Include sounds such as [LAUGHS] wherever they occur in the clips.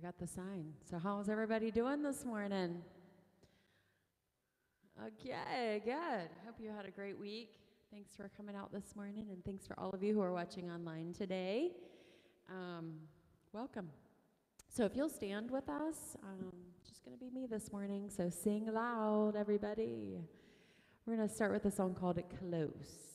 got the sign. So, how's everybody doing this morning? Okay, good. Hope you had a great week. Thanks for coming out this morning, and thanks for all of you who are watching online today. Um, welcome. So, if you'll stand with us, um, just going to be me this morning. So, sing loud, everybody. We're going to start with a song called Close.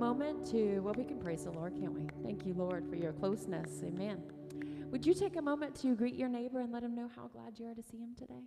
moment to, well, we can praise the Lord, can't we? Thank you, Lord, for your closeness. Amen. Would you take a moment to greet your neighbor and let him know how glad you are to see him today?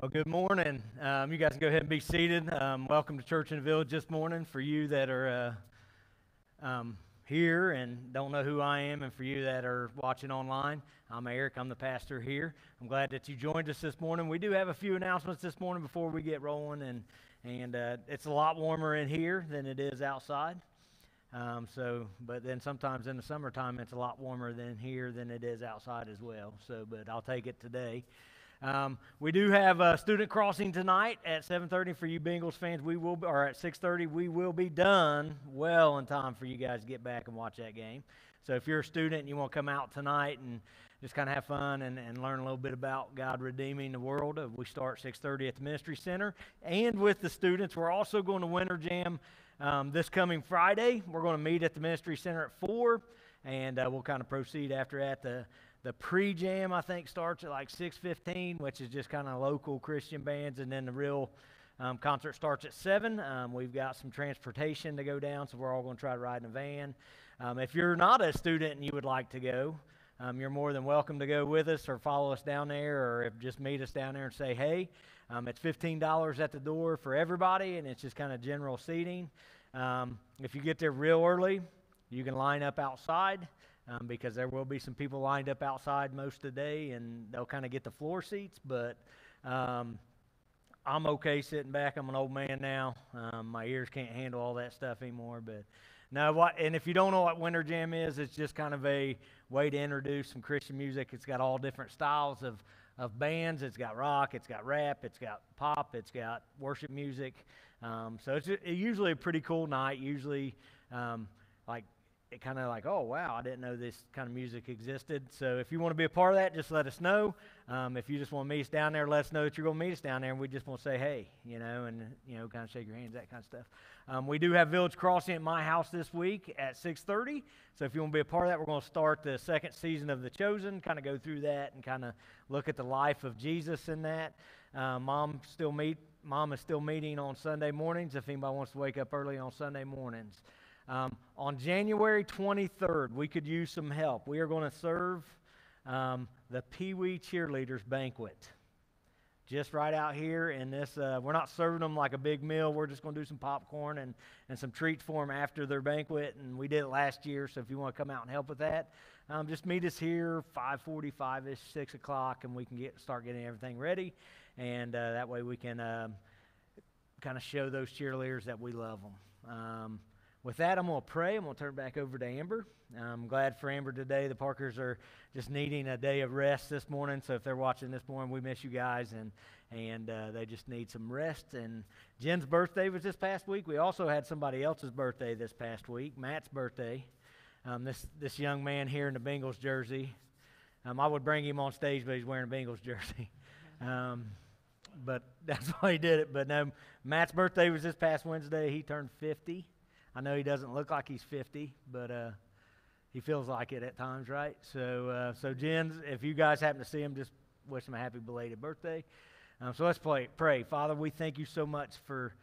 Well, good morning. Um, you guys can go ahead and be seated. Um, welcome to Church in the Village this morning. For you that are uh, um, here and don't know who I am, and for you that are watching online, I'm Eric. I'm the pastor here. I'm glad that you joined us this morning. We do have a few announcements this morning before we get rolling, and and uh, it's a lot warmer in here than it is outside. Um, so, but then sometimes in the summertime, it's a lot warmer than here than it is outside as well. So, but I'll take it today. Um, we do have a student crossing tonight at 7:30 for you Bengals fans. We will, or at 6:30, we will be done well in time for you guys to get back and watch that game. So if you're a student and you want to come out tonight and just kind of have fun and, and learn a little bit about God redeeming the world, uh, we start 6:30 at the Ministry Center. And with the students, we're also going to Winter Jam um, this coming Friday. We're going to meet at the Ministry Center at four, and uh, we'll kind of proceed after that. The the pre-jam, I think, starts at like 6.15, which is just kind of local Christian bands, and then the real um, concert starts at 7. Um, we've got some transportation to go down, so we're all going to try to ride in a van. Um, if you're not a student and you would like to go, um, you're more than welcome to go with us or follow us down there or if just meet us down there and say, hey. Um, it's $15 at the door for everybody, and it's just kind of general seating. Um, if you get there real early, you can line up outside um, because there will be some people lined up outside most of the day and they'll kind of get the floor seats. But um, I'm okay sitting back. I'm an old man now. Um, my ears can't handle all that stuff anymore. But now, what? And if you don't know what Winter Jam is, it's just kind of a way to introduce some Christian music. It's got all different styles of of bands. It's got rock, it's got rap, it's got pop, it's got worship music. Um, so it's, usually a pretty cool night. Usually, um, like it kind of like, oh, wow, I didn't know this kind of music existed. So if you want to be a part of that, just let us know. Um, if you just want to meet us down there, let us know that you're going to meet us down there, and we just want to say hey, you know, and, you know, kind of shake your hands, that kind of stuff. Um, we do have Village Crossing at my house this week at 6.30. So if you want to be a part of that, we're going to start the second season of The Chosen, kind of go through that and kind of look at the life of Jesus in that. Uh, mom still meet, mom is still meeting on Sunday mornings if anybody wants to wake up early on Sunday mornings. Um, on January 23rd, we could use some help. We are going to serve um, the Pee Wee Cheerleaders Banquet. Just right out here in this, uh, we're not serving them like a big meal. We're just going to do some popcorn and, and some treats for them after their banquet. And we did it last year, so if you want to come out and help with that, um, just meet us here 5:45ish, 6 o'clock, and we can get start getting everything ready. And uh, that way we can um, kind of show those cheerleaders that we love them. Um, with that, I'm going to pray. I'm going to turn it back over to Amber. I'm glad for Amber today. The Parkers are just needing a day of rest this morning. So if they're watching this morning, we miss you guys, and and uh, they just need some rest. And Jen's birthday was this past week. We also had somebody else's birthday this past week, Matt's birthday. Um, this this young man here in the Bengals jersey. Um, I would bring him on stage, but he's wearing a Bengals jersey. [LAUGHS] Um, but [LAUGHS] that's why he did it. But no, Matt's birthday was this past Wednesday. He turned 50. I know he doesn't look like he's 50, but uh, he feels like it at times, right? So, uh, so Jen, if you guys happen to see him, just wish him a happy belated birthday. Um, so let's play, pray. Father, we thank you so much for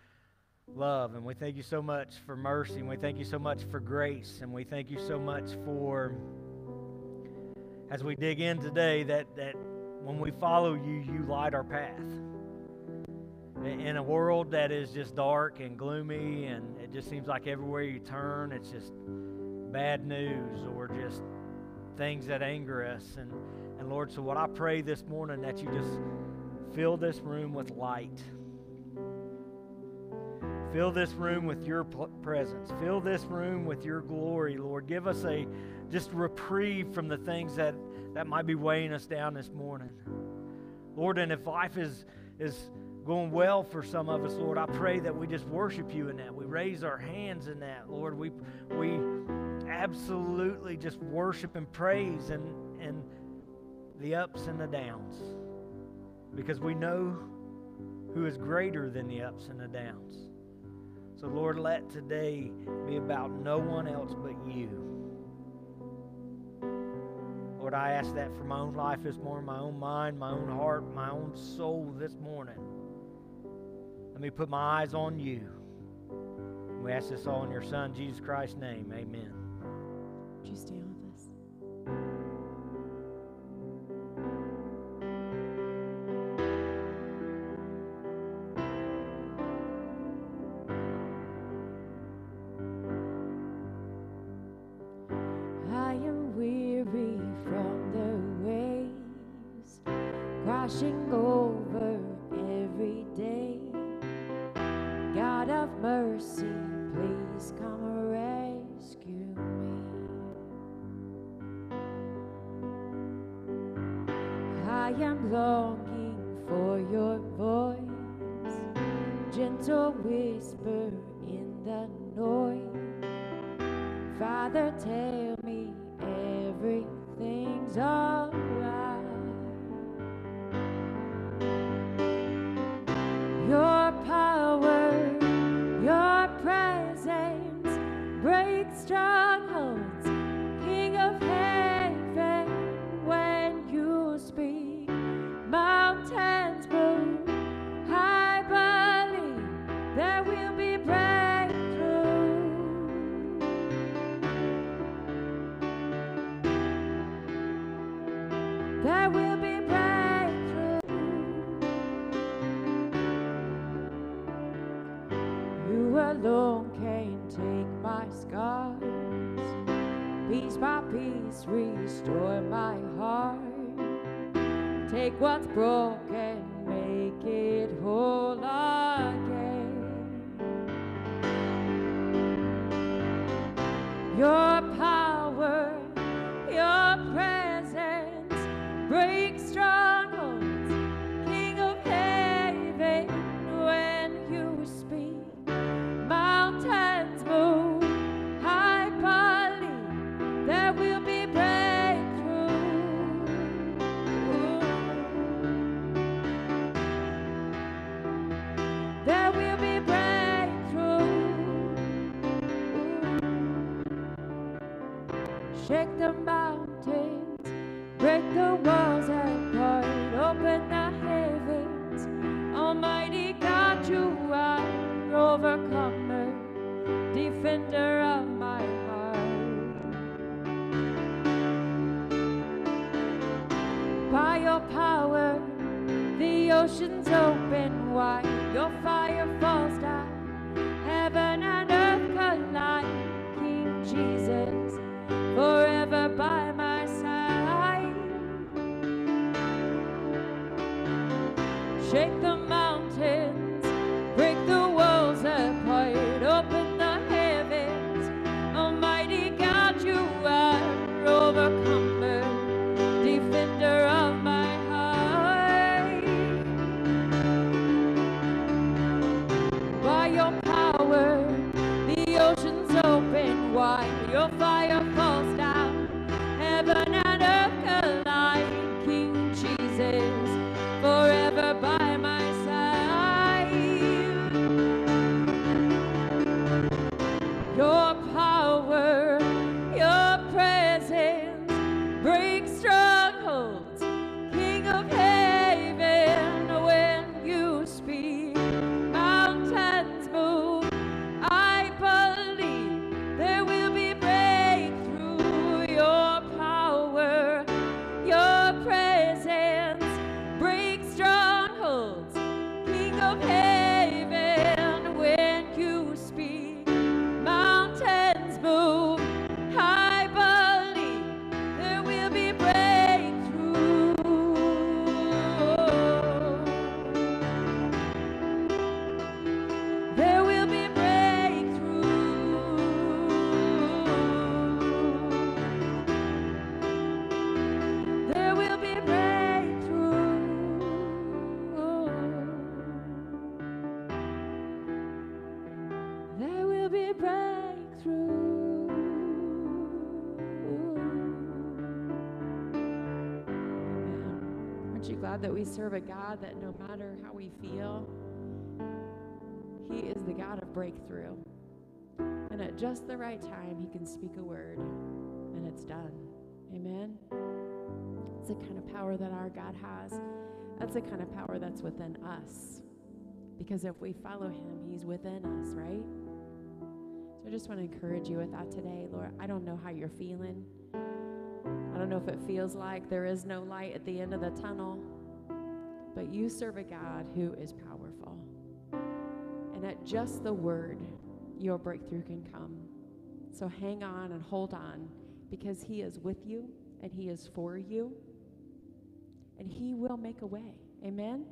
love, and we thank you so much for mercy, and we thank you so much for grace, and we thank you so much for, as we dig in today, that, that when we follow you, you light our path in a world that is just dark and gloomy and it just seems like everywhere you turn it's just bad news or just things that anger us. And and Lord so what I pray this morning that you just fill this room with light. Fill this room with your presence. Fill this room with your glory Lord. Give us a just reprieve from the things that that might be weighing us down this morning. Lord, and if life is, is going well for some of us, Lord, I pray that we just worship you in that. We raise our hands in that, Lord. We, we absolutely just worship and praise and, and the ups and the downs because we know who is greater than the ups and the downs. So, Lord, let today be about no one else but you. Lord, I ask that for my own life this morning, my own mind, my own heart, my own soul this morning. Let me put my eyes on you. We ask this all in your Son, Jesus Christ's name. Amen. Would you stand Father, tell me everything's alright. Restore my heart. Take what's broken, oceans open wide, your fire falls down, heaven and earth collide. King Jesus, forever by my side. Shake the God that we serve a God that no matter how we feel, He is the God of breakthrough. And at just the right time, He can speak a word and it's done. Amen? It's the kind of power that our God has. That's the kind of power that's within us. Because if we follow Him, He's within us, right? So I just want to encourage you with that today, Lord. I don't know how you're feeling. I don't know if it feels like there is no light at the end of the tunnel, but you serve a God who is powerful. And at just the word, your breakthrough can come. So hang on and hold on because He is with you and He is for you and He will make a way. Amen?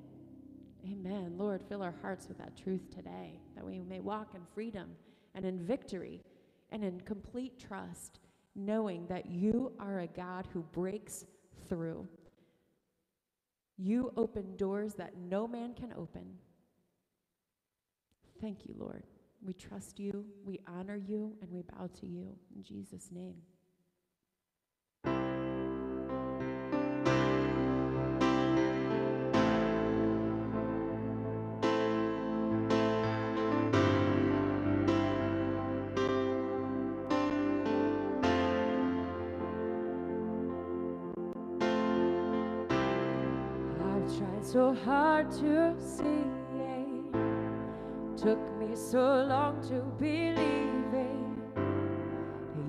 Amen. Lord, fill our hearts with that truth today that we may walk in freedom and in victory and in complete trust knowing that you are a God who breaks through. You open doors that no man can open. Thank you, Lord. We trust you, we honor you, and we bow to you. In Jesus' name. So hard to see. Took me so long to believe it.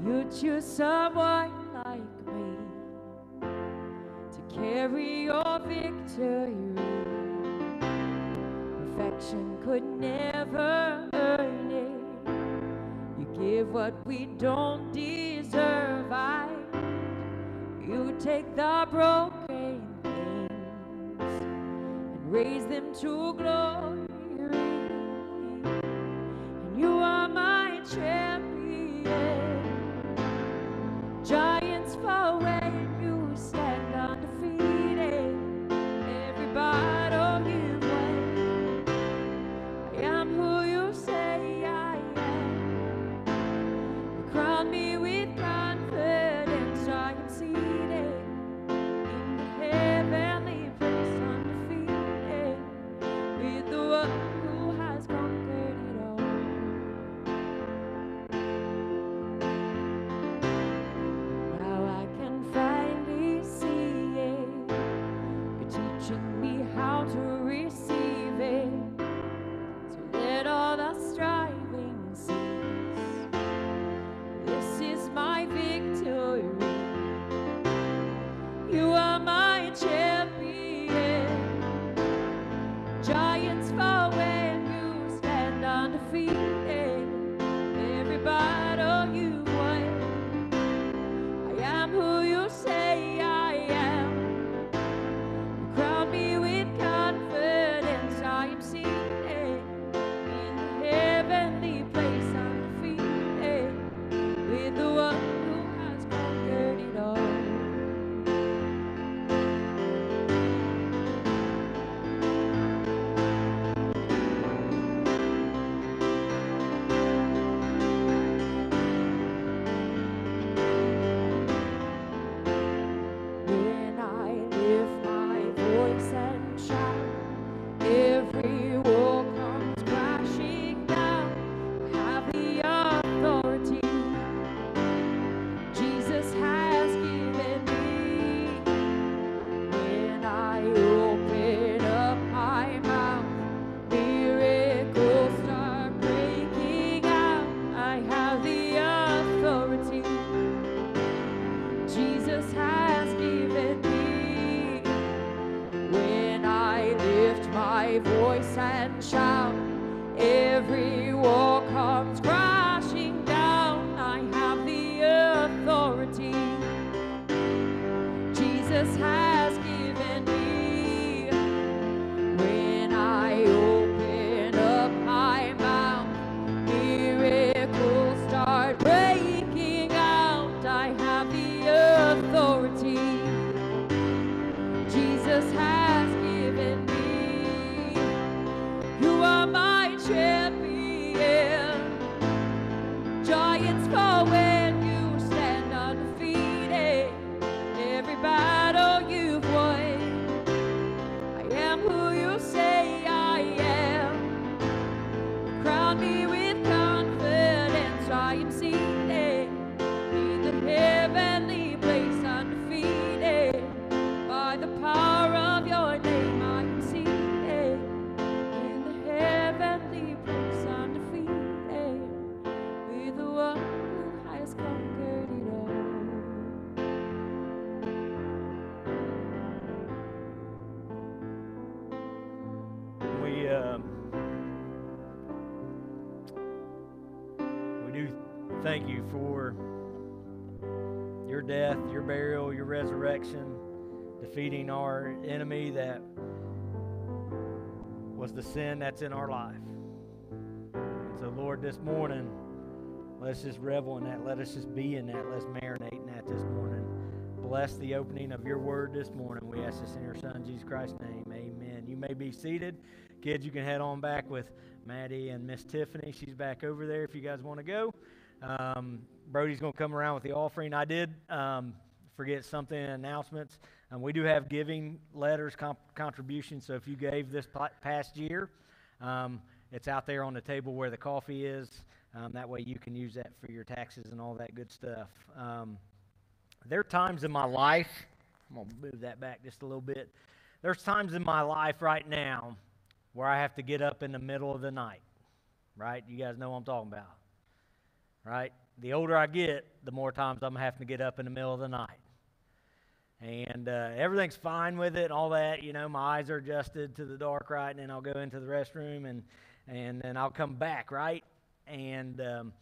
You choose someone like me to carry your victory. Perfection could never earn it. You give what we don't deserve. I, you take the broken raise them to glory. Defeating our enemy that was the sin that's in our life. And so, Lord, this morning, let's just revel in that. Let us just be in that. Let's marinate in that this morning. Bless the opening of your word this morning. We ask this in your Son, Jesus Christ's name. Amen. You may be seated. Kids, you can head on back with Maddie and Miss Tiffany. She's back over there if you guys want to go. Um, Brody's going to come around with the offering. I did um, forget something in announcements. Um, we do have giving letters, comp- contributions. So if you gave this past year, um, it's out there on the table where the coffee is. Um, that way you can use that for your taxes and all that good stuff. Um, there are times in my life, I'm going to move that back just a little bit. There's times in my life right now where I have to get up in the middle of the night, right? You guys know what I'm talking about, right? The older I get, the more times I'm having to get up in the middle of the night. And uh, everything's fine with it all that. You know, my eyes are adjusted to the dark, right? And then I'll go into the restroom and, and then I'll come back, right? And um,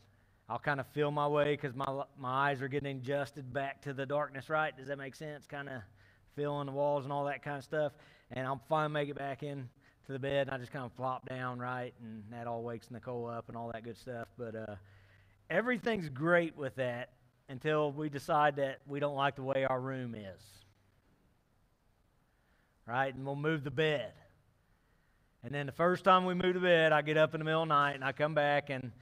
I'll kind of feel my way because my, my eyes are getting adjusted back to the darkness, right? Does that make sense? Kind of feeling the walls and all that kind of stuff. And I'm finally make it back in to the bed and I just kind of flop down, right? And that all wakes Nicole up and all that good stuff. But uh, everything's great with that until we decide that we don't like the way our room is. Right? And we'll move the bed. And then the first time we move the bed, I get up in the middle of the night and I come back and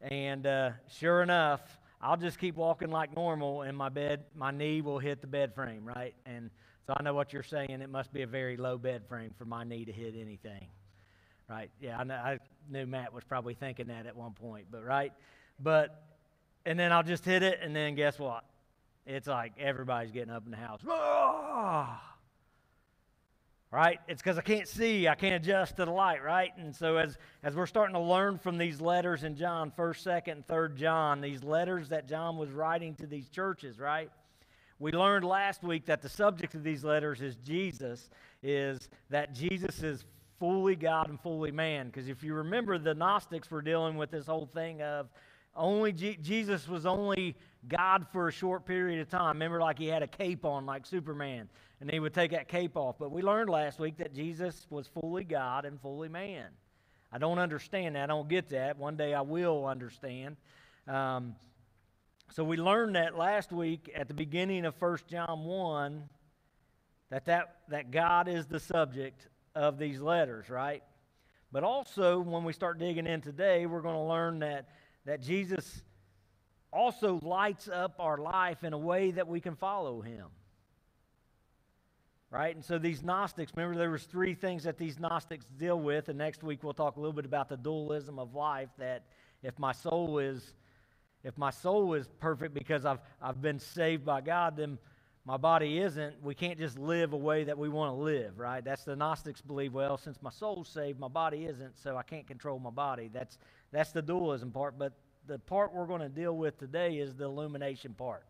and uh, sure enough, I'll just keep walking like normal and my bed, my knee will hit the bed frame, right? And so I know what you're saying. It must be a very low bed frame for my knee to hit anything, right? Yeah, I, know, I knew Matt was probably thinking that at one point, but right? But and then I'll just hit it, and then guess what? It's like everybody's getting up in the house. Ah! Right? It's because I can't see. I can't adjust to the light, right? And so as, as we're starting to learn from these letters in John, 1st, 2nd, and 3rd John, these letters that John was writing to these churches, right? We learned last week that the subject of these letters is Jesus, is that Jesus is fully God and fully man. Because if you remember, the Gnostics were dealing with this whole thing of only G- Jesus was only God for a short period of time. Remember, like he had a cape on, like Superman, and he would take that cape off. But we learned last week that Jesus was fully God and fully man. I don't understand that. I don't get that. One day I will understand. Um, so we learned that last week at the beginning of 1 John 1 that, that, that God is the subject of these letters, right? But also, when we start digging in today, we're going to learn that that Jesus also lights up our life in a way that we can follow him. Right? And so these gnostics remember there was three things that these gnostics deal with and next week we'll talk a little bit about the dualism of life that if my soul is if my soul is perfect because i've i've been saved by god then my body isn't. We can't just live a way that we want to live right? That's the gnostics believe well since my soul's saved my body isn't so i can't control my body. That's that's the dualism part. But the part we're going to deal with today is the illumination part.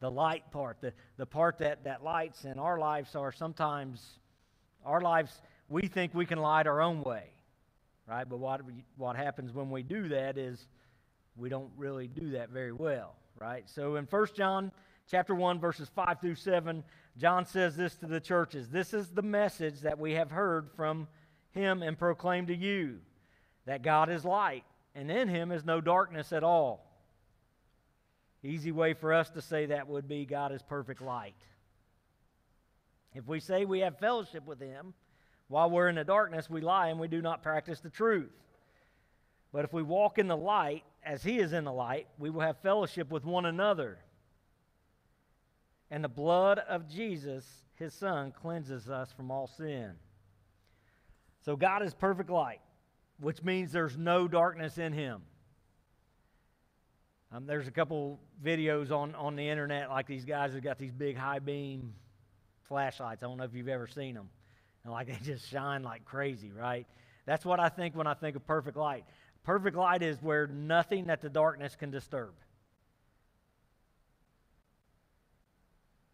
The light part, the, the part that, that lights in our lives are sometimes, our lives, we think we can light our own way, right? But what, what happens when we do that is we don't really do that very well, right? So in 1 John chapter 1, verses 5 through 7, John says this to the churches This is the message that we have heard from him and proclaimed to you that God is light, and in him is no darkness at all. Easy way for us to say that would be God is perfect light. If we say we have fellowship with him while we're in the darkness, we lie and we do not practice the truth. But if we walk in the light as he is in the light, we will have fellowship with one another. And the blood of Jesus, his son, cleanses us from all sin. So God is perfect light which means there's no darkness in him. Um, there's a couple videos on, on the internet, like these guys have got these big high beam flashlights. I don't know if you've ever seen them. And like [LAUGHS] they just shine like crazy, right? That's what I think when I think of perfect light. Perfect light is where nothing that the darkness can disturb.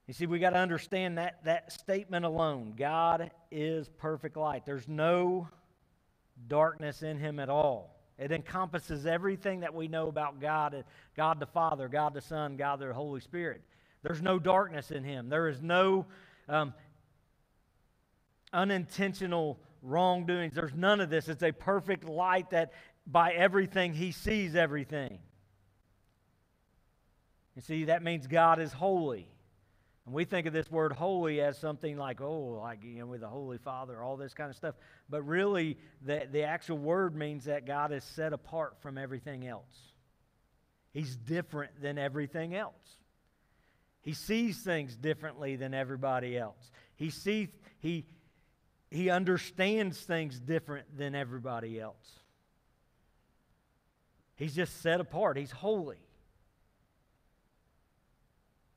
You see, we got to understand that, that statement alone. God is perfect light. There's no darkness in him at all. It encompasses everything that we know about God, God the Father, God the Son, God the Holy Spirit. There's no darkness in him. There is no um, unintentional wrongdoings. There's none of this. It's a perfect light that by everything he sees everything. You see, that means God is holy. And we think of this word holy as something like, oh, like, you know, with the Holy Father, all this kind of stuff. But really, the, the actual word means that God is set apart from everything else. He's different than everything else. He sees things differently than everybody else. He sees, he, he understands things different than everybody else. He's just set apart. He's holy.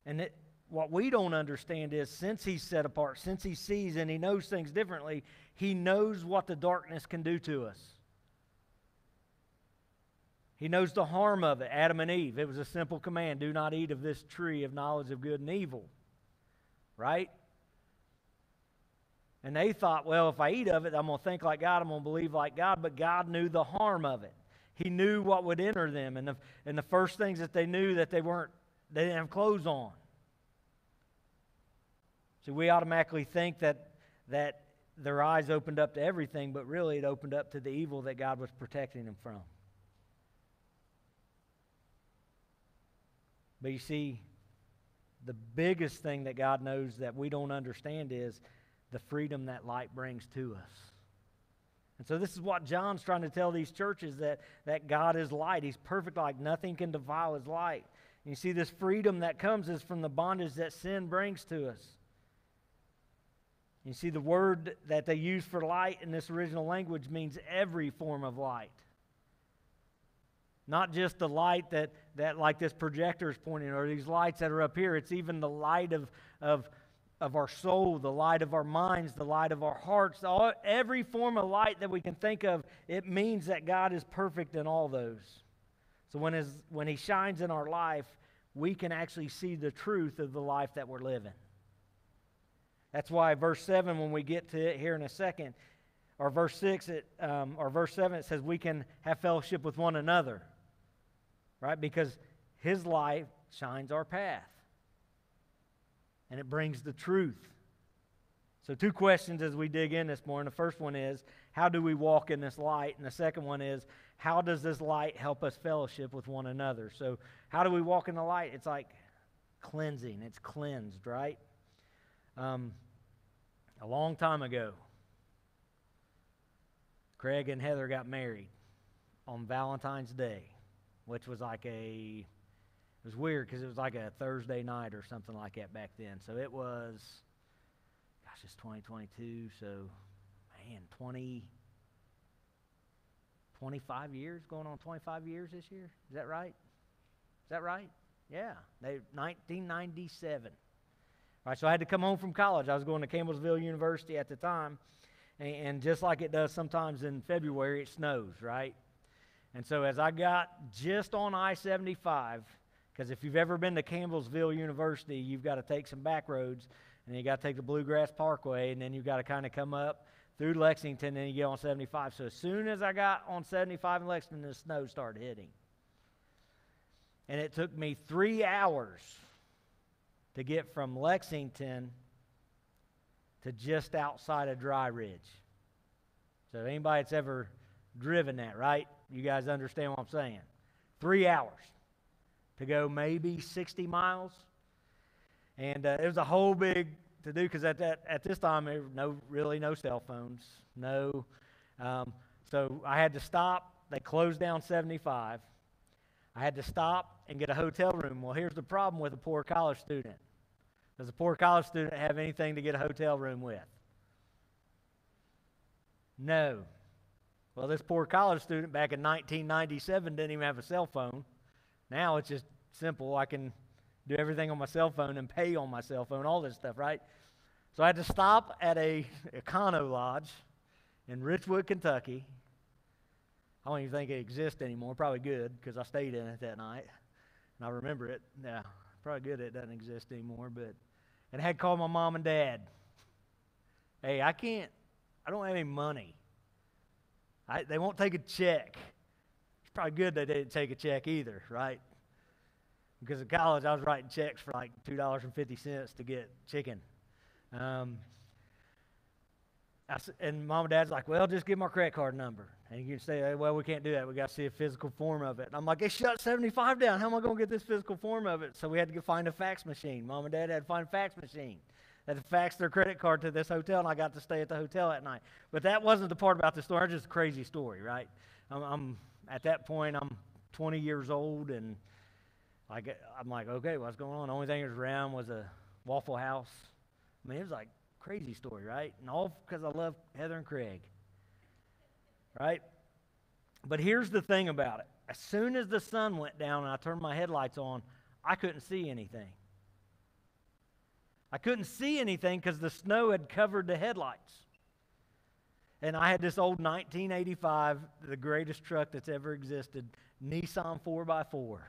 And it, what we don't understand is since he's set apart, since he sees and he knows things differently, he knows what the darkness can do to us. He knows the harm of it. Adam and Eve, it was a simple command do not eat of this tree of knowledge of good and evil. Right? And they thought, well, if I eat of it, I'm going to think like God, I'm going to believe like God. But God knew the harm of it. He knew what would enter them. And the, and the first things that they knew that they weren't, they didn't have clothes on. See, we automatically think that, that their eyes opened up to everything, but really it opened up to the evil that God was protecting them from. But you see, the biggest thing that God knows that we don't understand is the freedom that light brings to us. And so this is what John's trying to tell these churches that, that God is light. He's perfect light. Nothing can defile his light. And you see, this freedom that comes is from the bondage that sin brings to us. You see, the word that they use for light in this original language means every form of light. Not just the light that, that like this projector is pointing, or these lights that are up here. It's even the light of, of, of our soul, the light of our minds, the light of our hearts. All, every form of light that we can think of, it means that God is perfect in all those. So when, his, when He shines in our life, we can actually see the truth of the life that we're living. That's why verse 7, when we get to it here in a second, or verse 6, it, um, or verse 7, it says we can have fellowship with one another, right? Because his light shines our path, and it brings the truth. So, two questions as we dig in this morning. The first one is, how do we walk in this light? And the second one is, how does this light help us fellowship with one another? So, how do we walk in the light? It's like cleansing, it's cleansed, right? Um, a long time ago, Craig and Heather got married on Valentine's Day, which was like a it was weird because it was like a Thursday night or something like that back then. So it was, gosh, it's 2022. So, man, 20, 25 years, going on 25 years this year. Is that right? Is that right? Yeah. They 1997. So I had to come home from college. I was going to Campbellsville University at the time, and, and just like it does sometimes in February, it snows, right? And so as I got just on I 75, because if you've ever been to Campbellsville University, you've got to take some back roads, and you got to take the Bluegrass Parkway, and then you've got to kind of come up through Lexington, and you get on 75. So as soon as I got on 75 in Lexington, the snow started hitting. And it took me three hours to get from Lexington to just outside of Dry Ridge. So anybody that's ever driven that, right? You guys understand what I'm saying? Three hours to go maybe 60 miles. And uh, it was a whole big to do because at that at this time there no really no cell phones, no. Um, so I had to stop. They closed down 75. I had to stop and get a hotel room. Well, here's the problem with a poor college student. Does a poor college student have anything to get a hotel room with? No. Well, this poor college student back in 1997 didn't even have a cell phone. Now it's just simple. I can do everything on my cell phone and pay on my cell phone, all this stuff, right? So I had to stop at a Econo Lodge in Richwood, Kentucky. I don't even think it exists anymore. Probably good because I stayed in it that night and I remember it. Yeah, probably good it doesn't exist anymore. But and I had called my mom and dad. Hey, I can't. I don't have any money I, they won't take a check. It's probably good they didn't take a check either, right? Because in college, I was writing checks for like $2.50 to get chicken. Um, and mom and dad's like, well, just give my credit card number. And you say, well, we can't do that. We got to see a physical form of it. And I'm like, they shut 75 down. How am I going to get this physical form of it? So we had to find a fax machine. Mom and dad had to find a fax machine. They had to fax their credit card to this hotel, and I got to stay at the hotel at night. But that wasn't the part about the story. It's just a crazy story, right? I'm, I'm at that point, I'm 20 years old, and I get, I'm like, okay, what's going on? The only thing that was around was a Waffle House. I mean, it was like crazy story, right? And all because I love Heather and Craig, right? But here's the thing about it. As soon as the sun went down and I turned my headlights on, I couldn't see anything. I couldn't see anything because the snow had covered the headlights. And I had this old 1985, the greatest truck that's ever existed, Nissan 4x4.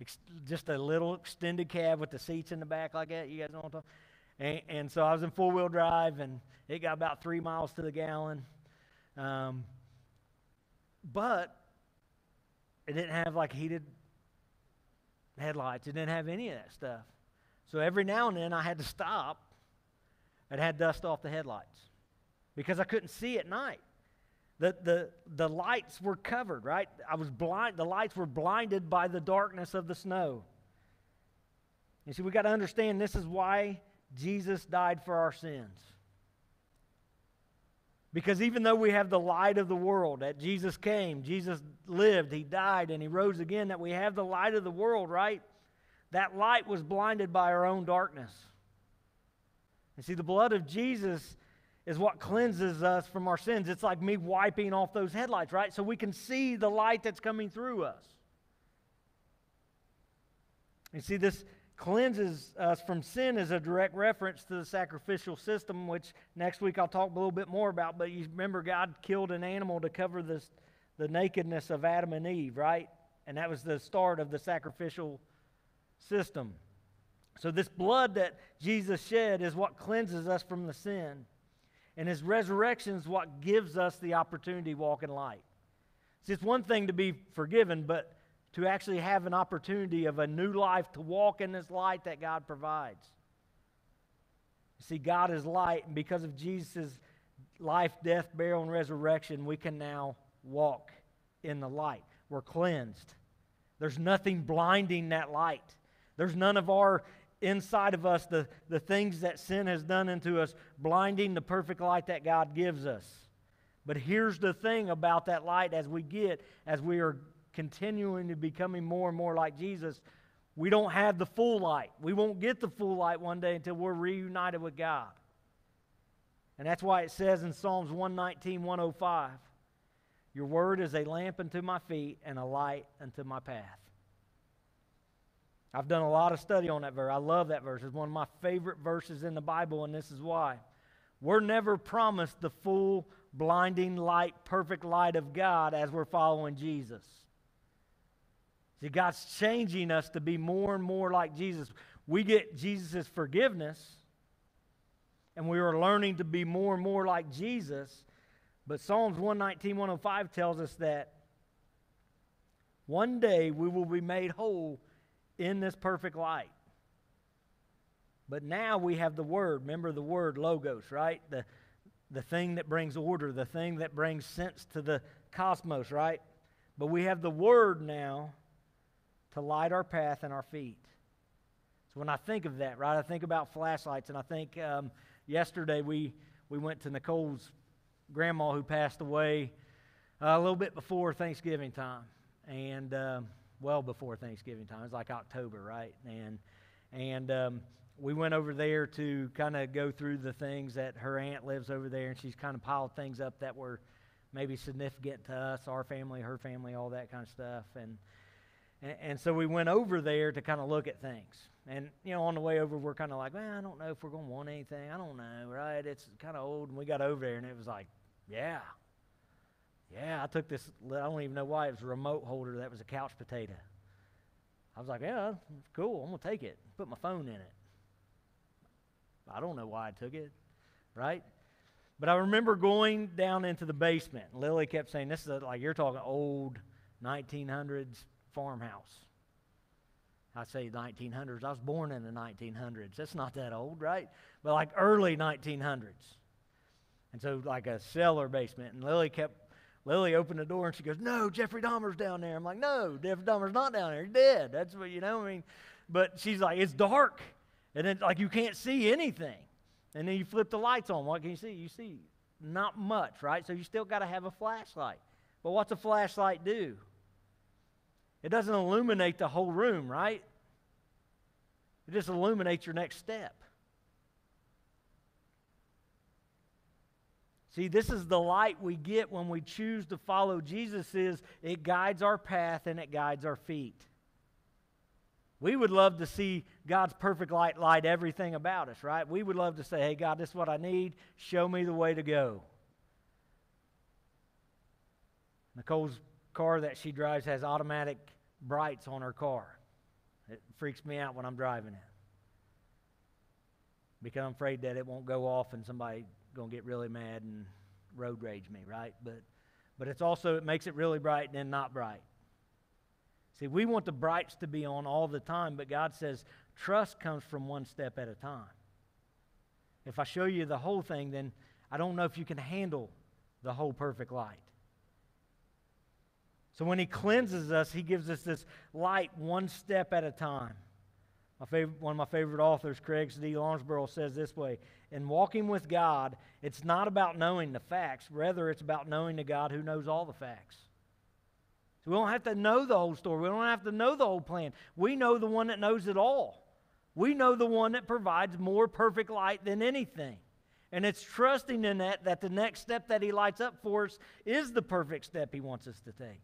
Ex- just a little extended cab with the seats in the back like that. You guys know what I'm talking and, and so I was in four wheel drive, and it got about three miles to the gallon. Um, but it didn't have like heated headlights, it didn't have any of that stuff. So every now and then I had to stop and had dust off the headlights because I couldn't see at night. The, the, the lights were covered, right? I was blind. The lights were blinded by the darkness of the snow. You see, we got to understand this is why Jesus died for our sins. Because even though we have the light of the world, that Jesus came, Jesus lived, He died, and He rose again, that we have the light of the world, right? That light was blinded by our own darkness. And see, the blood of Jesus is what cleanses us from our sins. It's like me wiping off those headlights, right? So we can see the light that's coming through us. You see, this cleanses us from sin is a direct reference to the sacrificial system, which next week I'll talk a little bit more about. But you remember, God killed an animal to cover this, the nakedness of Adam and Eve, right? And that was the start of the sacrificial system. So, this blood that Jesus shed is what cleanses us from the sin. And his resurrection is what gives us the opportunity to walk in light. See, it's one thing to be forgiven, but to actually have an opportunity of a new life to walk in this light that God provides. See, God is light, and because of Jesus' life, death, burial, and resurrection, we can now walk in the light. We're cleansed. There's nothing blinding that light. There's none of our inside of us, the, the things that sin has done into us, blinding the perfect light that God gives us. But here's the thing about that light as we get, as we are continuing to becoming more and more like Jesus, we don't have the full light. We won't get the full light one day until we're reunited with God. And that's why it says in Psalms 119, 105, Your word is a lamp unto my feet and a light unto my path. I've done a lot of study on that verse. I love that verse. It's one of my favorite verses in the Bible, and this is why. We're never promised the full, blinding light, perfect light of God as we're following Jesus. See, God's changing us to be more and more like Jesus. We get Jesus' forgiveness, and we are learning to be more and more like Jesus. But Psalms 119, 105 tells us that one day we will be made whole in this perfect light. But now we have the Word. Remember the word, logos, right? The, the thing that brings order, the thing that brings sense to the cosmos, right? But we have the Word now to light our path and our feet. So when I think of that, right, I think about flashlights, and I think um, yesterday we, we went to Nicole's grandma who passed away uh, a little bit before Thanksgiving time, and um, well before Thanksgiving time. It's like October, right? And and um, we went over there to kind of go through the things that her aunt lives over there, and she's kind of piled things up that were maybe significant to us, our family, her family, all that kind of stuff, and and, and so we went over there to kind of look at things. And, you know, on the way over, we're kind of like, man, I don't know if we're going to want anything. I don't know, right? It's kind of old. And we got over there, and it was like, yeah. Yeah, I took this, I don't even know why, it was a remote holder that was a couch potato. I was like, yeah, cool. I'm going to take it. Put my phone in it. I don't know why I took it, right? But I remember going down into the basement. Lily kept saying, This is a, like you're talking old 1900s farmhouse. I say 1900s. I was born in the 1900s. That's not that old, right? But like early 1900s. And so, like a cellar basement. And Lily kept, Lily opened the door and she goes, No, Jeffrey Dahmer's down there. I'm like, No, Jeffrey Dahmer's not down there. He's dead. That's what, you know, I mean, but she's like, It's dark. And then, like, you can't see anything. And then you flip the lights on. What can you see? You see not much, right? So you still got to have a flashlight. But what's a flashlight do? It doesn't illuminate the whole room, right? It just illuminates your next step. See, this is the light we get when we choose to follow Jesus is it guides our path and it guides our feet. We would love to see God's perfect light light everything about us, right? We would love to say, hey, God, this is what I need. Show me the way to go. Nicole's car that she drives has automatic brights on her car. It freaks me out when I'm driving it because I'm afraid that it won't go off and somebody going to get really mad and road rage me, right? But, but it's also, it makes it really bright and then not bright. See, we want the brights to be on all the time, but God says trust comes from one step at a time. If I show you the whole thing, then I don't know if you can handle the whole perfect light. So when He cleanses us, He gives us this light one step at a time. Favorite, one of my favorite authors, Craig D. Lounsbrough, says this way In walking with God, it's not about knowing the facts, rather, it's about knowing the God who knows all the facts. So we don't have to know the whole story. We don't have to know the whole plan. We know the one that knows it all. We know the one that provides more perfect light than anything. And it's trusting in that that the next step that he lights up for us is the perfect step he wants us to take.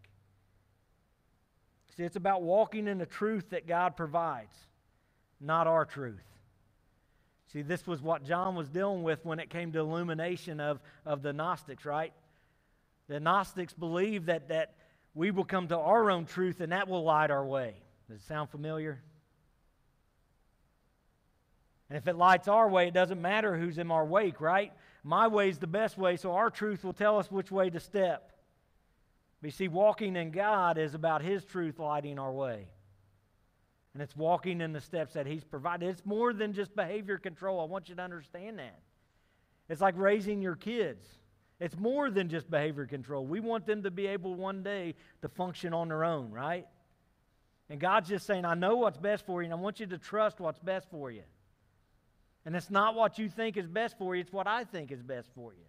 See, it's about walking in the truth that God provides, not our truth. See, this was what John was dealing with when it came to illumination of, of the Gnostics, right? The Gnostics believed that, that we will come to our own truth and that will light our way. Does it sound familiar? And if it lights our way, it doesn't matter who's in our wake, right? My way is the best way, so our truth will tell us which way to step. But you see, walking in God is about His truth lighting our way. And it's walking in the steps that He's provided. It's more than just behavior control. I want you to understand that. It's like raising your kids. It's more than just behavior control. We want them to be able one day to function on their own, right? And God's just saying, I know what's best for you, and I want you to trust what's best for you. And it's not what you think is best for you, it's what I think is best for you.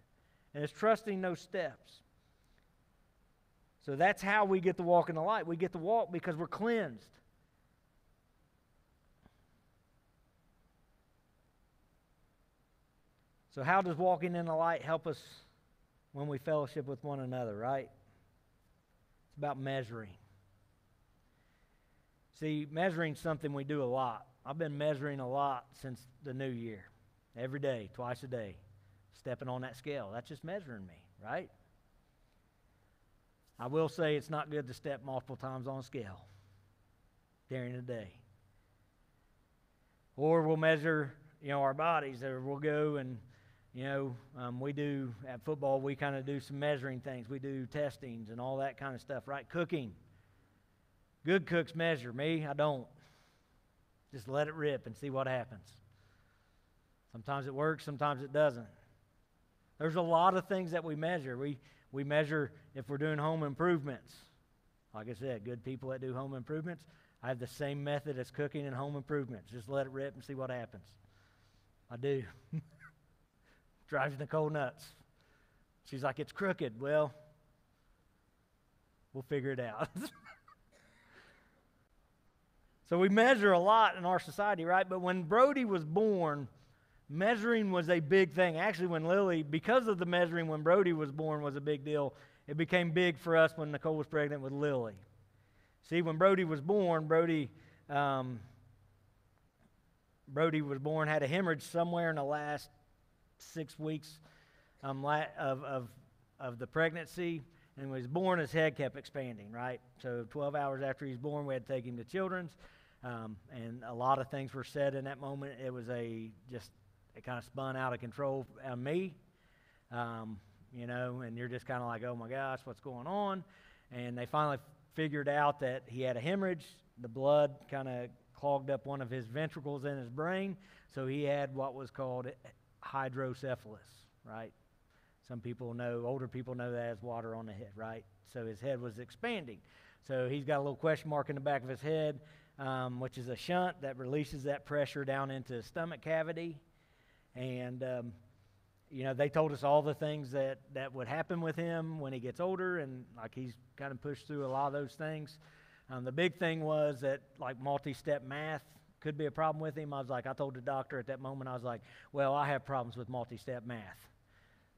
And it's trusting those steps. So that's how we get to walk in the light. We get to walk because we're cleansed. So, how does walking in the light help us when we fellowship with one another, right? It's about measuring. See, measuring something we do a lot. I've been measuring a lot since the new year. Every day, twice a day. Stepping on that scale. That's just measuring me, right? I will say it's not good to step multiple times on a scale during the day. Or we'll measure, you know, our bodies, or we'll go and you know, um, we do at football, we kind of do some measuring things. We do testings and all that kind of stuff, right? Cooking. Good cooks measure. Me, I don't. Just let it rip and see what happens. Sometimes it works, sometimes it doesn't. There's a lot of things that we measure. We, we measure if we're doing home improvements. Like I said, good people that do home improvements, I have the same method as cooking and home improvements. Just let it rip and see what happens. I do. [LAUGHS] drives Nicole nuts. She's like, it's crooked. Well, we'll figure it out. [LAUGHS] so we measure a lot in our society, right? But when Brody was born, measuring was a big thing. Actually, when Lily, because of the measuring when Brody was born, was a big deal, it became big for us when Nicole was pregnant with Lily. See, when Brody was born, Brody. Um, Brody was born, had a hemorrhage somewhere in the last six weeks um, of, of, of the pregnancy. And when he was born, his head kept expanding, right? So 12 hours after he was born, we had to take him to children's. Um, and a lot of things were said in that moment. It was a just, it kind of spun out of control on me. um, you know, and you're just kind of like, oh my gosh, what's going on? And they finally figured out that he had a hemorrhage. The blood kind of clogged up one of his ventricles in his brain, so he had what was called hydrocephalus, right? Some people know, older people know that as water on the head, right? So his head was expanding. So he's got a little question mark in the back of his head, um, which is a shunt that releases that pressure down into his stomach cavity. And, um, you know, they told us all the things that, that would happen with him when he gets older, and like he's kind of pushed through a lot of those things. Um, the big thing was that, like, multi step math could be a problem with him. I was like, I told the doctor at that moment, I was like, well, I have problems with multi step math.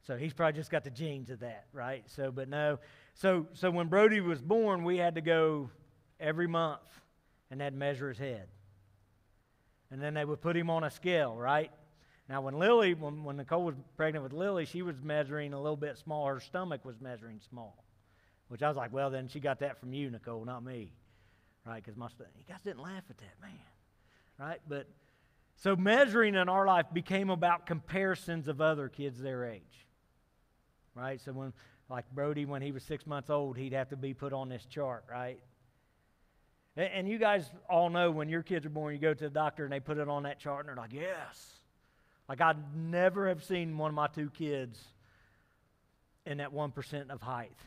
So he's probably just got the genes of that, right? So, but no. So, so when Brody was born, we had to go every month and had measure his head. And then they would put him on a scale, right? Now, when Lily, when, when Nicole was pregnant with Lily, she was measuring a little bit small. Her stomach was measuring small, which I was like, well, then she got that from you, Nicole, not me, right? Because my you guys didn't laugh at that, man, right? But so measuring in our life became about comparisons of other kids their age, right? So when, like Brody, when he was six months old, he'd have to be put on this chart, right? And, and you guys all know when your kids are born, you go to the doctor and they put it on that chart and they're like, yes like I'd never have seen one of my two kids in that 1% of height.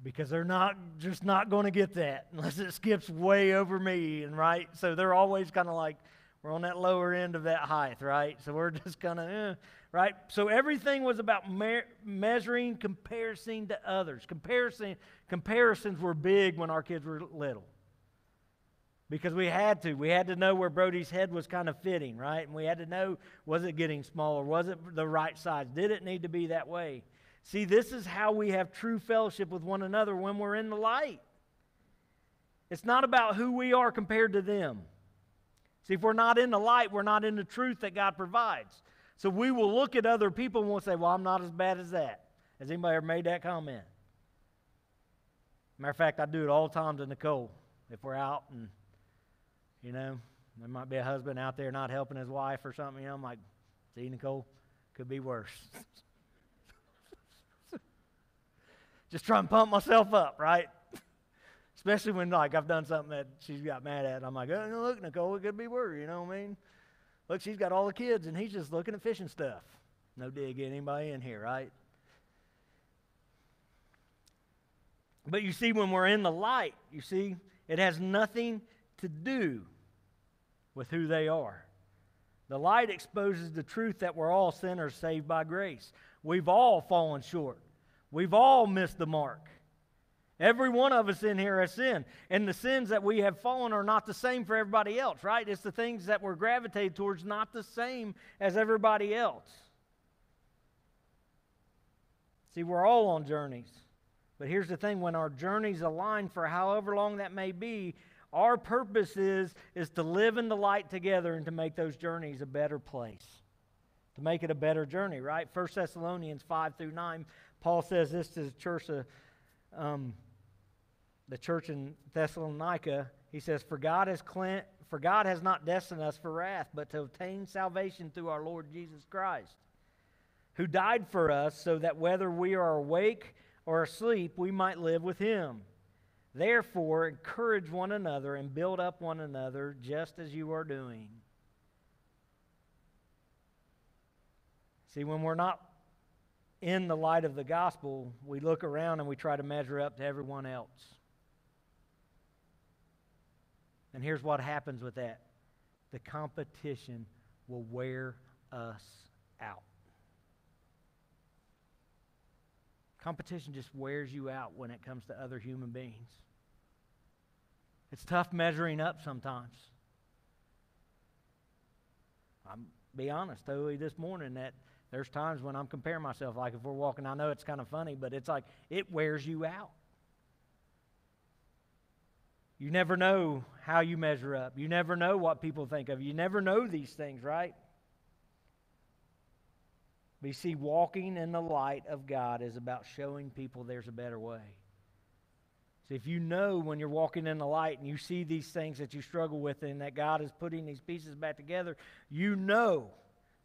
Because they're not just not going to get that [LAUGHS] unless it skips way over me, and right? So they're always kind of like, we're on that lower end of that height, right? So we're [LAUGHS] just kind of, eh, right? So everything was about me- measuring, comparison to others. Comparison, comparisons were big when our kids were little because we had to. We had to know where Brody's head was kind of fitting, right? And we had to know was it getting smaller? Was it the right size? Did it need to be that way? See, this is how we have true fellowship with one another when we're in the light. It's not about who we are compared to them. See, if we're not in the light, we're not in the truth that God provides. So we will look at other people and we'll say, Well, I'm not as bad as that. Has anybody ever made that comment? Matter of fact, I do it all the time to Nicole. If we're out and you know, there might be a husband out there not helping his wife or something. You know, I'm like, see, Nicole, could be worse. [LAUGHS] Just try and pump myself up, right? [LAUGHS] Especially when like I've done something that she's got mad at. I'm like, oh, look, Nicole, it could be worse. You know what I mean? Look, she's got all the kids, and he's just looking at fishing stuff. No dig anybody in here, right? But you see, when we're in the light, you see, it has nothing to do with who they are. The light exposes the truth that we're all sinners saved by grace. We've all fallen short. We've all missed the mark. Every one of us in here has sinned. And the sins that we have fallen are not the same for everybody else, right? It's the things that we're gravitated towards not the same as everybody else. See, we're all on journeys. But here's the thing when our journeys align for however long that may be, our purpose is, is to live in the light together and to make those journeys a better place, to make it a better journey, right? 1 Thessalonians 5 through 9, Paul says this to the church, of, um, the church in Thessalonica. He says, For God has for God has not destined us for wrath, but to obtain salvation through our Lord Jesus Christ, who died for us so that whether we are awake or asleep, we might live with him. Therefore, encourage one another and build up one another just as you are doing. See, when we're not in the light of the gospel, we look around and we try to measure up to everyone else. And here's what happens with that the competition will wear us out. Competition just wears you out when it comes to other human beings. It's tough measuring up sometimes. I'm be honest, totally eh, this morning that there's times when I'm comparing myself. Like if we're walking, I know it's kind of funny, but it's like it wears you out. You never know how you measure up. You never know what people think of you. You never know these things, right? But you see, walking in the light of God is about showing people there's a better way. If you know when you're walking in the light and you see these things that you struggle with and that God is putting these pieces back together, you know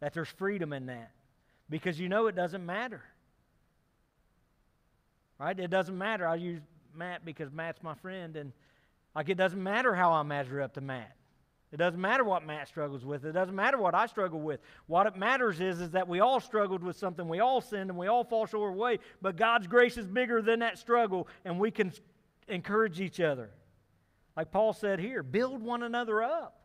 that there's freedom in that. because you know it doesn't matter. Right? It doesn't matter. I use Matt because Matt's my friend, and like it doesn't matter how I measure up to Matt. It doesn't matter what Matt struggles with. It doesn't matter what I struggle with. What it matters is, is that we all struggled with something. We all sinned and we all fall short of way. But God's grace is bigger than that struggle, and we can encourage each other. Like Paul said here, build one another up.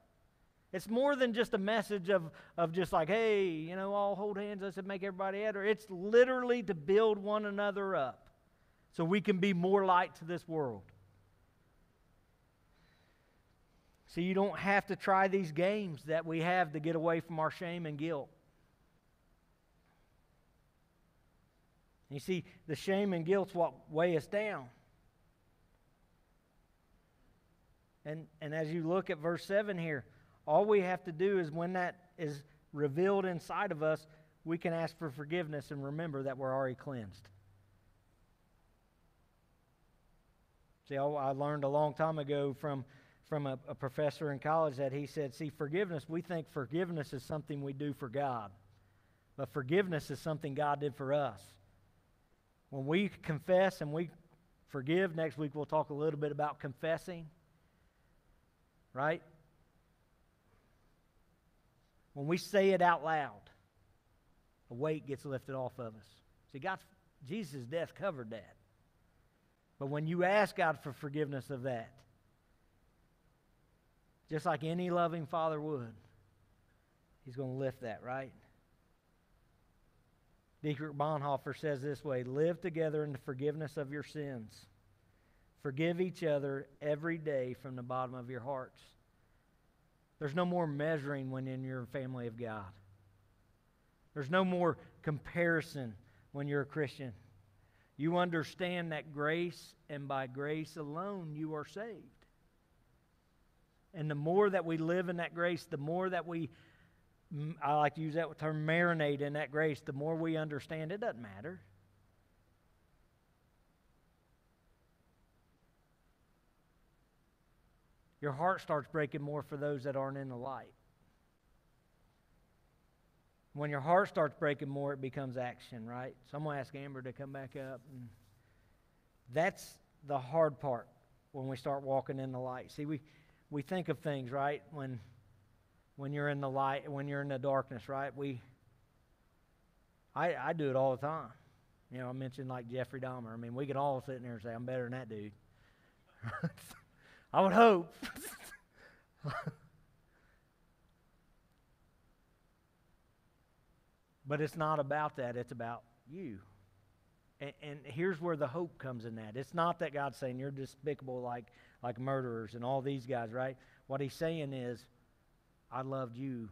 It's more than just a message of, of just like, hey, you know, all hold hands, let's make everybody better. It's literally to build one another up so we can be more light to this world. So you don't have to try these games that we have to get away from our shame and guilt. You see, the shame and guilt's what weigh us down. And, and as you look at verse 7 here, all we have to do is when that is revealed inside of us, we can ask for forgiveness and remember that we're already cleansed. See, I learned a long time ago from from a, a, professor in college that he said, See, forgiveness, we think forgiveness is something we do for God, but forgiveness is something God did for us. When we confess and we forgive, next week we'll talk a little bit about confessing, right? When we say it out loud, a weight gets lifted off of us. See, God's, Jesus' death covered that. But when you ask God for forgiveness of that, just like any loving father would. He's going to lift that, right? Dietrich Bonhoeffer says this way Live together in the forgiveness of your sins. Forgive each other every day from the bottom of your hearts. There's no more measuring when in your family of God. There's no more comparison when you're a Christian. You understand that grace, and by grace alone, you are saved. And the more that we live in that grace, the more that we, mm, I like to use that term, marinate in that grace, the more we understand it doesn't matter. Your heart starts breaking more for those that aren't in the light. When your heart starts breaking more, it becomes action, right? So I'm going to ask Amber to come back up. And that's the hard part when we start walking in the light. See, we we think of things, right? When when you're in the light, when you're in the darkness, right? We I I do it all the time. You know, I mentioned like Jeffrey Dahmer. I mean, we can all sit in there and say, I'm better than that dude. [LAUGHS] I would hope. but it's not about that, it's about you. And, and, here's where the hope comes in that. It's not that God's saying you're despicable like like murderers and all these guys, right? What he's saying is, I loved you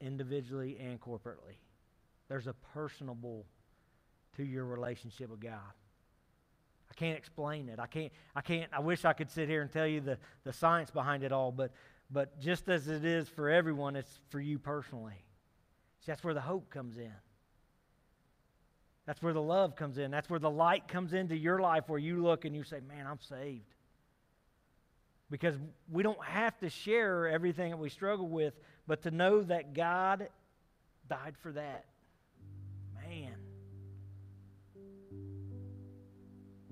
individually and corporately. There's a personable to your relationship with God. I can't explain it. I can't, I can't, I wish I could sit here and tell you the, the science behind it all, but, but just as it is for everyone, it's for you personally. See, that's where the hope comes in. That's where the love comes in. That's where the light comes into your life where you look and you say, Man, I'm saved. Because we don't have to share everything that we struggle with, but to know that God died for that.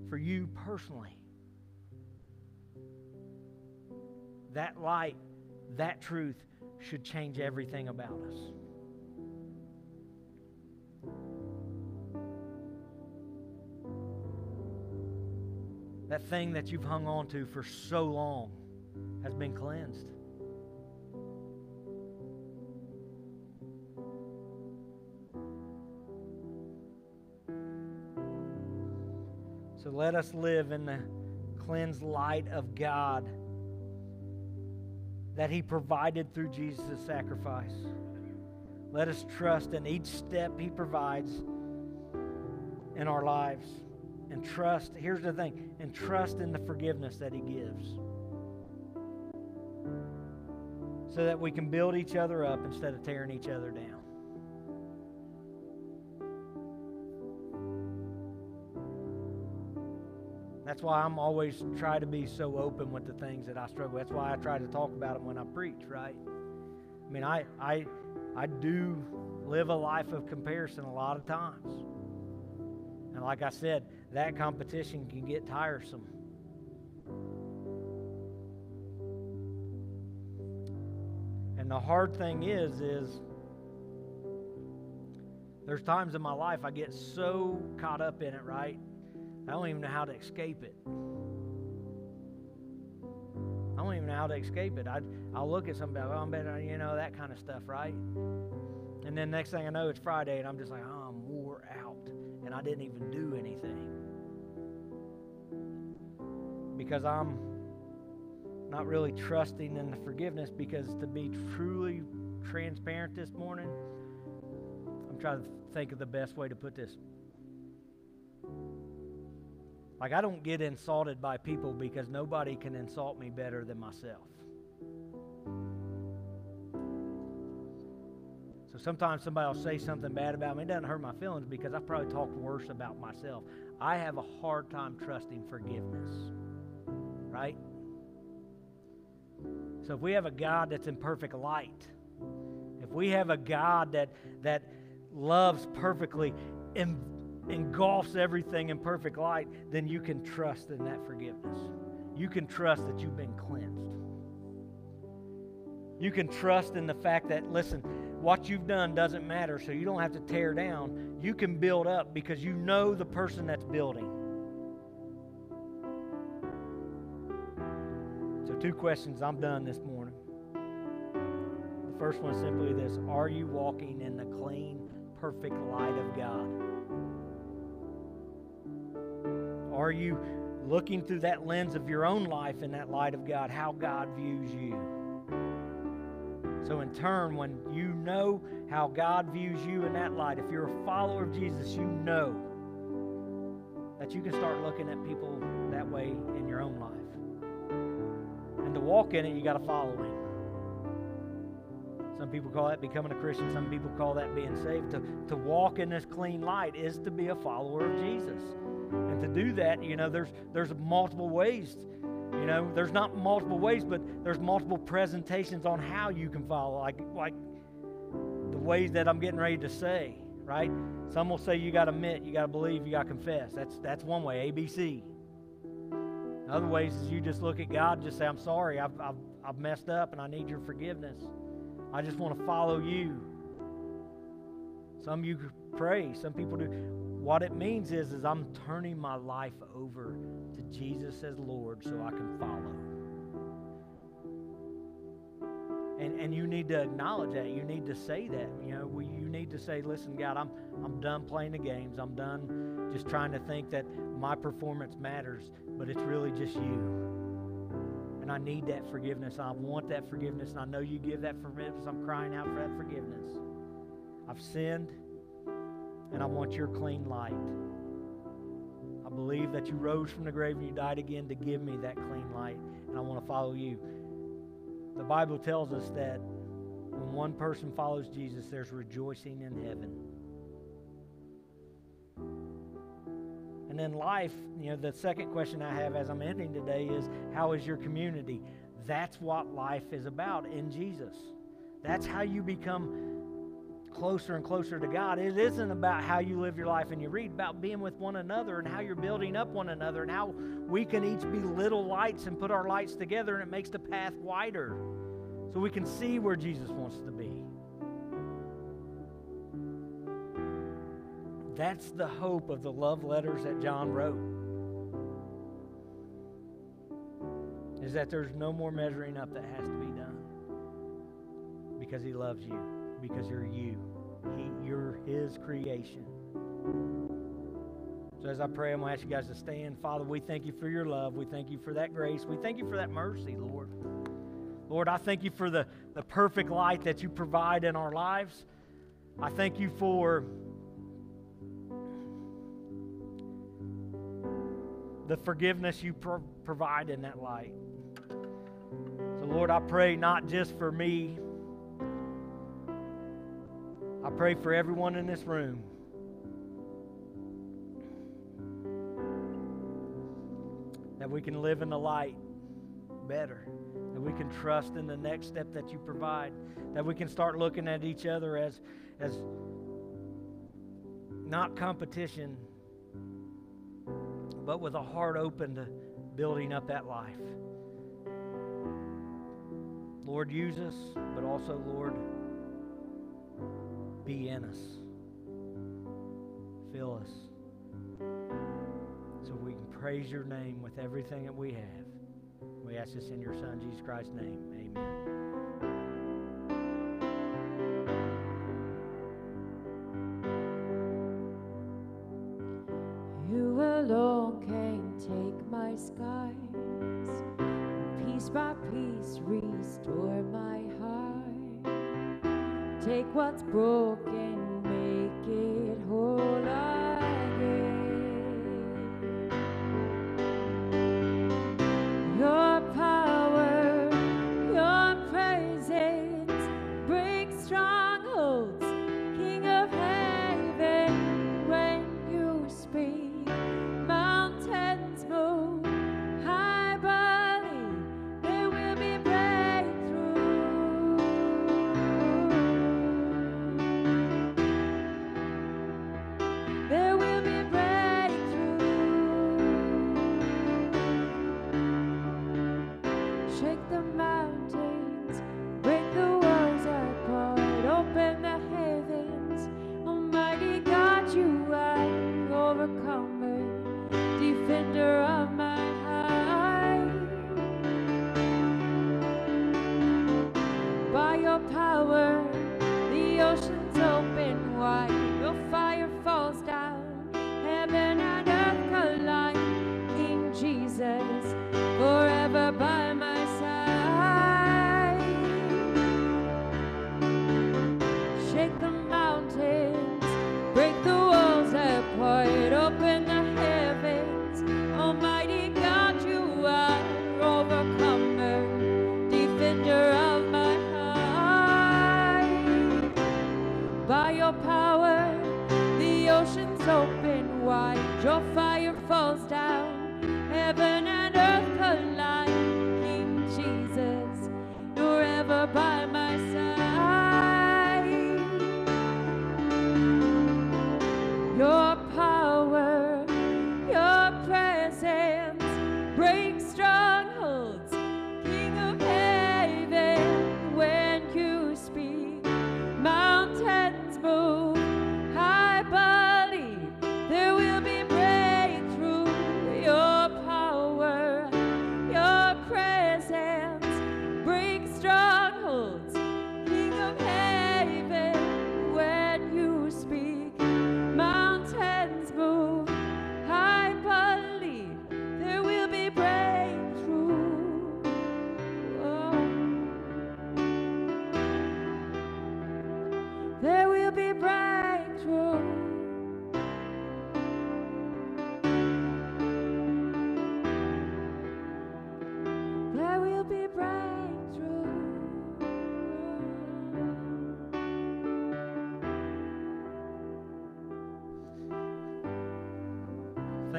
For you personally. That light, that truth should change everything about us. that thing that you've hung on to for so long has been cleansed. Let us live in the cleansed light of God that He provided through Jesus' sacrifice. Let us trust in each step He provides in our lives and trust. Here's the thing and trust in the forgiveness that He gives. So that we can build each other up instead of tearing each other down. That's why I'm always try to be so open with the things that I struggle. That's why I try to talk about them when I preach, right? I mean, I I I do live a life of comparison a lot of times. And like I said, that competition can get tiresome. And the hard thing is, is there's times in my life I get so caught up in it, right? I don't even know how to escape it. I don't even know how to escape it. I, I'll look at somebody, oh, I'm better, you know, that kind of stuff, right? And then next thing I know, it's Friday, and I'm just like, oh, I'm wore out, and I didn't even do anything. Because I'm not really trusting in the forgiveness, because to be truly transparent this morning, I'm trying to think of the best way to put this. Like, I don't get insulted by people because nobody can insult me better than myself. So sometimes somebody will say something bad about me. It doesn't hurt my feelings because I've probably talked worse about myself. I have a hard time trusting forgiveness. Right? So if we have a God that's in perfect light, if we have a God that that loves perfectly, and engulfs everything in perfect light, then you can trust in that forgiveness. You can trust that you've been cleansed. You can trust in the fact that, listen, what you've done doesn't matter, so you don't have to tear down. You can build up because you know the person that's building. So, two questions. I'm done this morning. The first one is simply this Are you walking in the clean, perfect light of God? Are you looking through that lens of your own life in that light of God, how God views you? So, in turn, when you know how God views you in that light, if you're a follower of Jesus, you know that you can start looking at people that way in your own life. And to walk in it, you got to follow Him. Some people call that becoming a Christian. Some people call that being saved. To, to walk in this clean light is to be a follower of Jesus. And to do that, you know, there's there's multiple ways. You know, there's not multiple ways, but there's multiple presentations on how you can follow. Like like the ways that I'm getting ready to say, right? Some will say you got to admit, you got to believe, you got to confess. That's that's one way, ABC. Other ways is you just look at God and just say, I'm sorry, I've, I've, I've messed up and I need your forgiveness. I just want to follow you. Some you pray, some people do. What it means is, is I'm turning my life over to Jesus as Lord so I can follow. And, and you need to acknowledge that. You need to say that. You know, we, you need to say, listen, God, I'm, I'm done playing the games. I'm done just trying to think that my performance matters, but it's really just you. And I need that forgiveness. I want that forgiveness. And I know you give that forgiveness. I'm crying out for that forgiveness. I've sinned and I want your clean light. I believe that you rose from the grave and you died again to give me that clean light, and I want to follow you. The Bible tells us that when one person follows Jesus, there's rejoicing in heaven. And then life, you know, the second question I have as I'm ending today is how is your community? That's what life is about in Jesus. That's how you become closer and closer to God. It isn't about how you live your life and you read, about being with one another and how you're building up one another and how we can each be little lights and put our lights together and it makes the path wider so we can see where Jesus wants to be. That's the hope of the love letters that John wrote. Is that there's no more measuring up that has to be done because he loves you because you're you. He, you're His creation. So as I pray, I'm going to ask you guys to stand. Father, we thank you for your love. We thank you for that grace. We thank you for that mercy, Lord. Lord, I thank you for the, the perfect light that you provide in our lives. I thank you for the forgiveness you pro- provide in that light. So, Lord, I pray not just for me I pray for everyone in this room. That we can live in the light better. That we can trust in the next step that you provide. That we can start looking at each other as, as not competition, but with a heart open to building up that life. Lord, use us, but also, Lord, be in us. Fill us. So we can praise your name with everything that we have. We ask this in your Son, Jesus Christ's name. Amen. skies, piece by piece. take what's broken.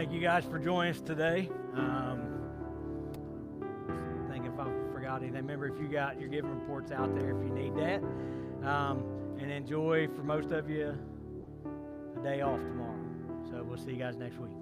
thank you guys for joining us today. Um, I think if I forgot anything, remember if you got your giving reports out there if you need that. Um, and enjoy for most of you a day off tomorrow. So we'll see you guys next week.